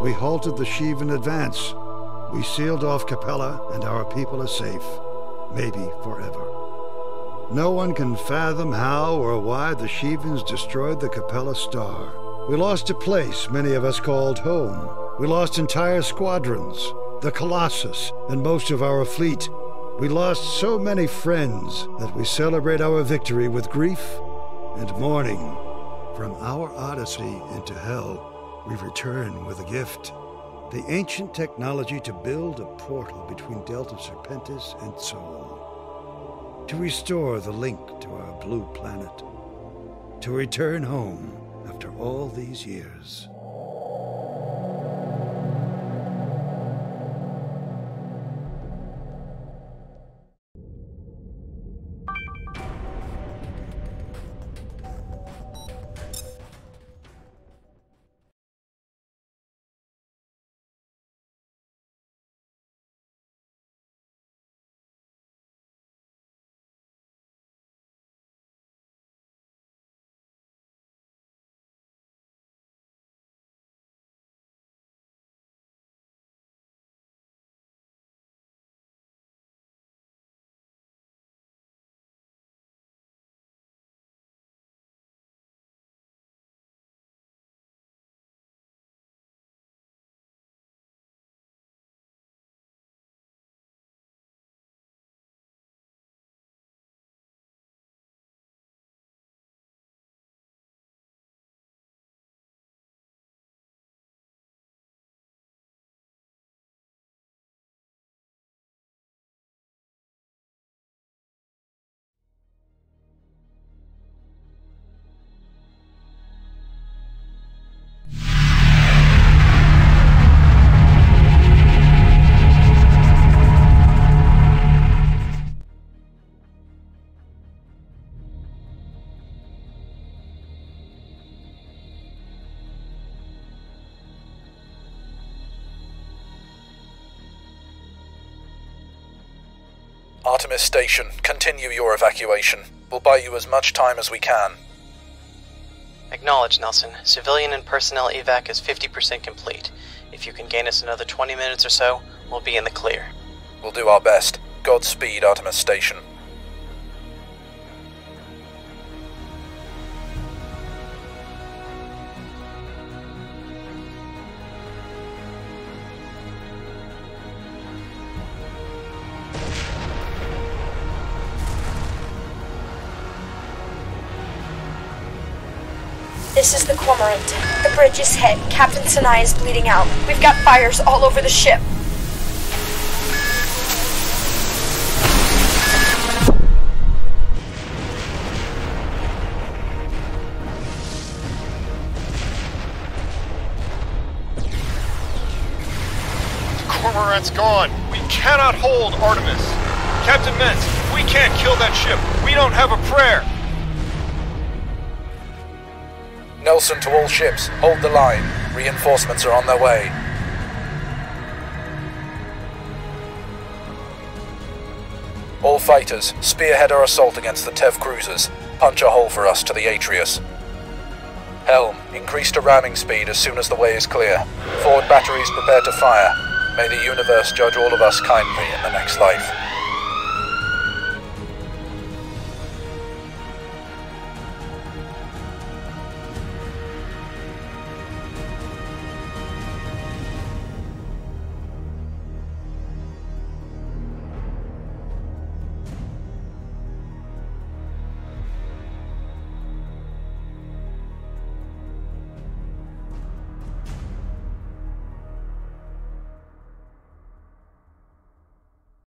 we halted the Shivan advance. We sealed off Capella, and our people are safe. Maybe forever. No one can fathom how or why the Shivans destroyed the Capella Star. We lost a place many of us called home. We lost entire squadrons, the Colossus, and most of our fleet. We lost so many friends that we celebrate our victory with grief and mourning. From our odyssey into hell, we return with a gift. The ancient technology to build a portal between Delta Serpentis and Sol to restore the link to our blue planet, to return home after all these years. Artemis Station, continue your evacuation. We'll buy you as much time as we can. Acknowledge, Nelson. Civilian and personnel evac is 50% complete. If you can gain us another 20 minutes or so, we'll be in the clear. We'll do our best. Godspeed, Artemis Station. This is the Cormorant. The bridge is hit. Captain Sinai is bleeding out. We've got fires all over the ship. The Cormorant's gone. We cannot hold Artemis. Captain Mentz, we can't kill that ship. We don't have a prayer. Nelson to all ships, hold the line. Reinforcements are on their way. All fighters, spearhead our assault against the Tev cruisers. Punch a hole for us to the Atreus. Helm, increase to ramming speed as soon as the way is clear. Forward batteries prepare to fire. May the universe judge all of us kindly in the next life.